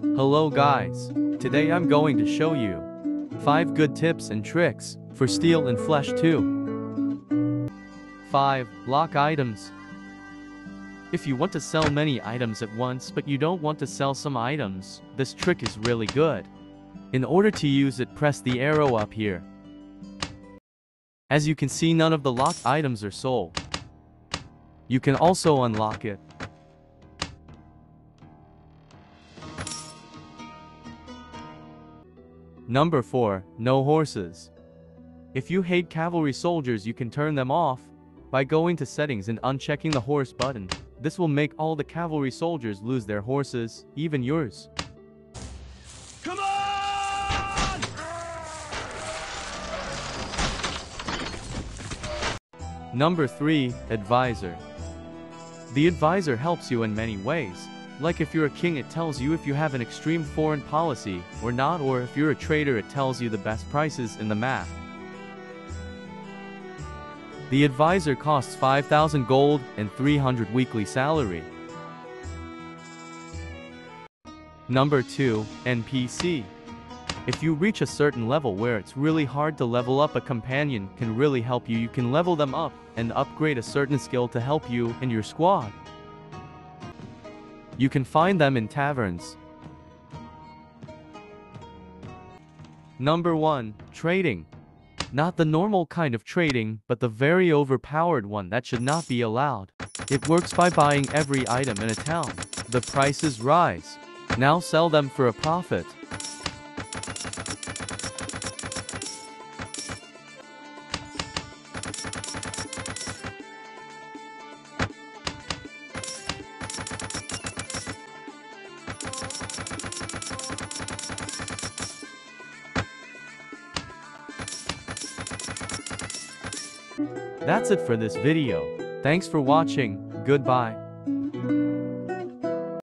Hello guys. Today I'm going to show you 5 good tips and tricks for Steel and Flesh 2. 5. Lock items. If you want to sell many items at once but you don't want to sell some items, this trick is really good. In order to use it press the arrow up here. As you can see none of the locked items are sold. You can also unlock it. Number 4. No horses. If you hate cavalry soldiers you can turn them off by going to settings and unchecking the horse button. This will make all the cavalry soldiers lose their horses, even yours. Come on! Number 3. Advisor. The advisor helps you in many ways. Like if you're a king it tells you if you have an extreme foreign policy or not or if you're a trader it tells you the best prices in the map. The advisor costs 5000 gold and 300 weekly salary. Number 2. NPC. If you reach a certain level where it's really hard to level up a companion can really help you you can level them up and upgrade a certain skill to help you and your squad. You can find them in taverns. Number 1. Trading. Not the normal kind of trading, but the very overpowered one that should not be allowed. It works by buying every item in a town. The prices rise. Now sell them for a profit. That's it for this video. Thanks for watching, goodbye.